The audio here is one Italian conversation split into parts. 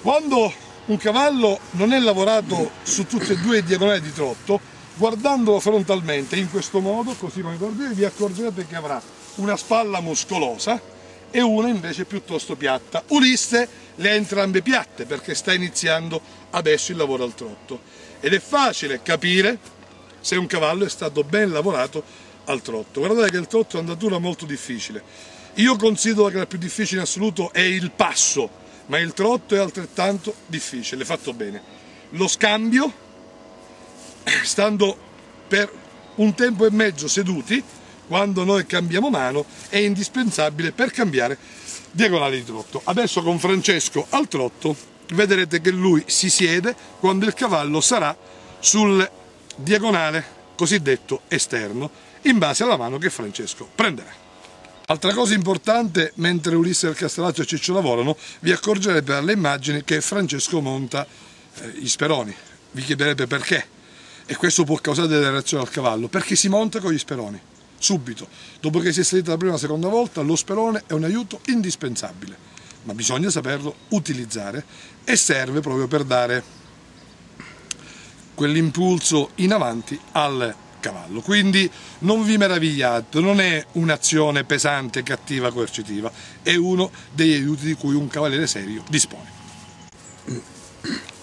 Quando un cavallo non è lavorato su tutte e due i diagonali di trotto, guardandolo frontalmente in questo modo, così come guardate, vi accorgerete che avrà una spalla muscolosa e una invece piuttosto piatta. Ulisse le ha entrambe piatte perché sta iniziando adesso il lavoro al trotto ed è facile capire se un cavallo è stato ben lavorato al trotto. Guardate che il trotto è un'andatura molto difficile. Io considero che la più difficile in assoluto è il passo, ma il trotto è altrettanto difficile, fatto bene. Lo scambio, stando per un tempo e mezzo seduti, quando noi cambiamo mano, è indispensabile per cambiare diagonale di trotto. Adesso con Francesco al trotto vedrete che lui si siede quando il cavallo sarà sul diagonale cosiddetto esterno in base alla mano che Francesco prenderà. Altra cosa importante, mentre Ulisse del Castellaccio e Ciccio lavorano, vi accorgerete dalle immagini che Francesco monta eh, gli speroni. Vi chiederete perché. E questo può causare delle reazioni al cavallo, perché si monta con gli speroni, subito. Dopo che si è salita la prima o la seconda volta, lo sperone è un aiuto indispensabile, ma bisogna saperlo utilizzare e serve proprio per dare quell'impulso in avanti al cavallo. Quindi non vi meravigliate, non è un'azione pesante, cattiva, coercitiva, è uno degli aiuti di cui un cavaliere serio dispone.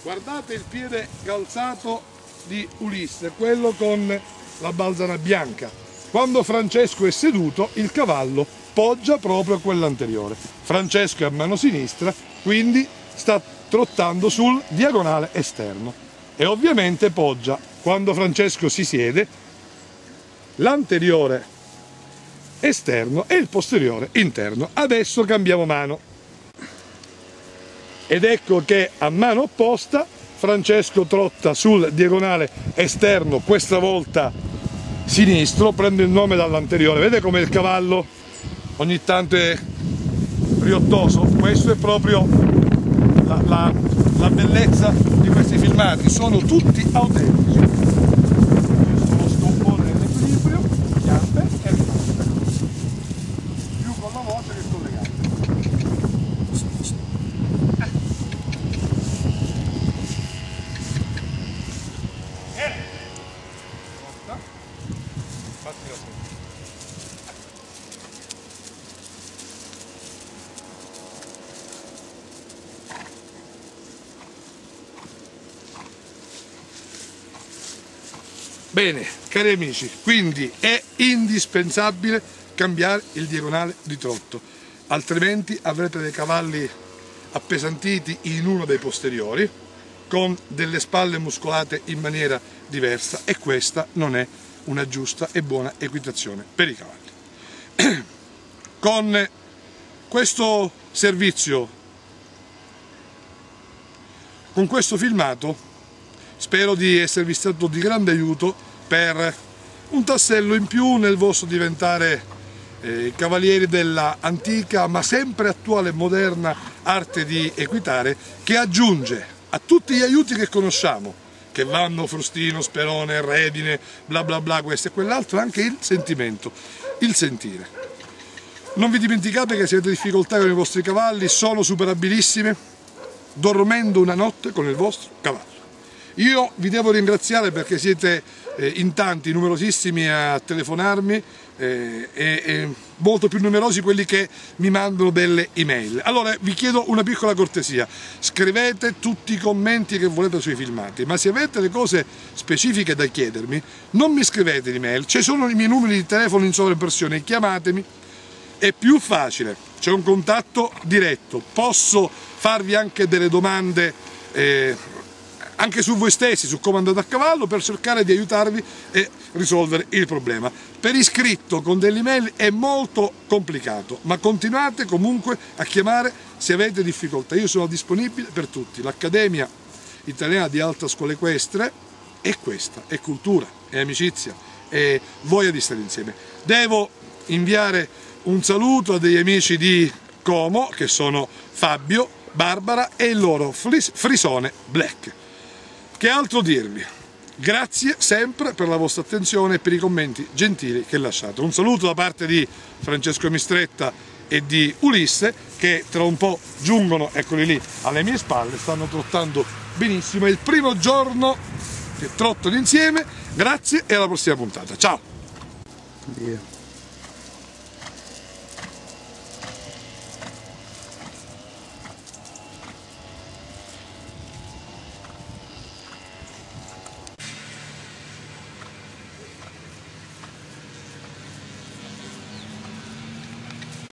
Guardate il piede calzato di Ulisse, quello con la balzana bianca. Quando Francesco è seduto, il cavallo poggia proprio quello anteriore. Francesco è a mano sinistra, quindi sta trottando sul diagonale esterno e ovviamente poggia quando Francesco si siede l'anteriore esterno e il posteriore interno. Adesso cambiamo mano. Ed ecco che a mano opposta Francesco trotta sul diagonale esterno, questa volta sinistro, prende il nome dall'anteriore. Vede come il cavallo ogni tanto è riottoso? Questo è proprio la, la, la bellezza di questi filmati, sono tutti autentici. Bene, cari amici, quindi è indispensabile cambiare il diagonale di trotto, altrimenti avrete dei cavalli appesantiti in uno dei posteriori, con delle spalle muscolate in maniera diversa e questa non è una giusta e buona equitazione per i cavalli. Con questo servizio, con questo filmato, spero di esservi stato di grande aiuto per un tassello in più nel vostro diventare eh, cavalieri della antica ma sempre attuale e moderna arte di equitare che aggiunge a tutti gli aiuti che conosciamo che vanno frustino, sperone, redine, bla bla bla, questo e quell'altro, anche il sentimento, il sentire. Non vi dimenticate che se avete difficoltà con i vostri cavalli sono superabilissime dormendo una notte con il vostro cavallo. Io vi devo ringraziare perché siete eh, in tanti, numerosissimi a telefonarmi eh, e, e, molto più numerosi quelli che mi mandano delle email. Allora vi chiedo una piccola cortesia, scrivete tutti i commenti che volete sui filmati, ma se avete le cose specifiche da chiedermi non mi scrivete l'email, ci sono i miei numeri di telefono in sovraimpressione, chiamatemi, è più facile, c'è un contatto diretto, posso farvi anche delle domande eh, anche su voi stessi, su come andate a cavallo, per cercare di aiutarvi e risolvere il problema. Per iscritto con delle email è molto complicato, ma continuate comunque a chiamare se avete difficoltà. Io sono disponibile per tutti. L'Accademia Italiana di Alta Scuola Equestre è questa, è cultura, è amicizia, è voglia di stare insieme. Devo inviare un saluto a degli amici di Como, che sono Fabio, Barbara e il loro frisone Black. Che altro dirvi? Grazie sempre per la vostra attenzione e per i commenti gentili che lasciate. Un saluto da parte di Francesco Mistretta e di Ulisse che tra un po' giungono, eccoli lì alle mie spalle, stanno trottando benissimo, è il primo giorno che trottano insieme, grazie e alla prossima puntata, ciao! Via.